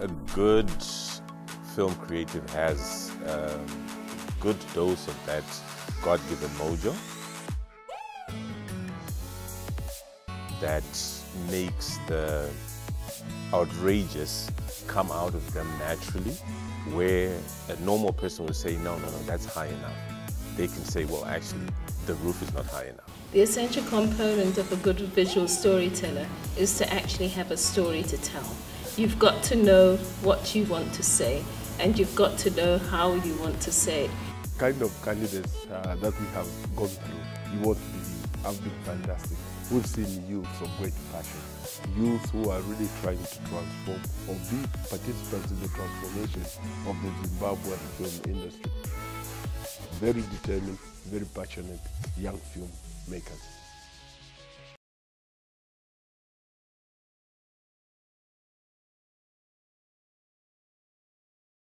a good film creative has a good dose of that God-given mojo that makes the outrageous come out of them naturally, where a normal person would say, no, no, no, that's high enough. They can say, well, actually, the roof is not high enough. The essential component of a good visual storyteller is to actually have a story to tell. You've got to know what you want to say, and you've got to know how you want to say it. Kind of candidates uh, that we have gone through, you won't believe, have been fantastic. We've seen youths of great passion, youths who are really trying to transform or be participants in the transformation of the Zimbabwean film industry. Very determined, very passionate young filmmakers.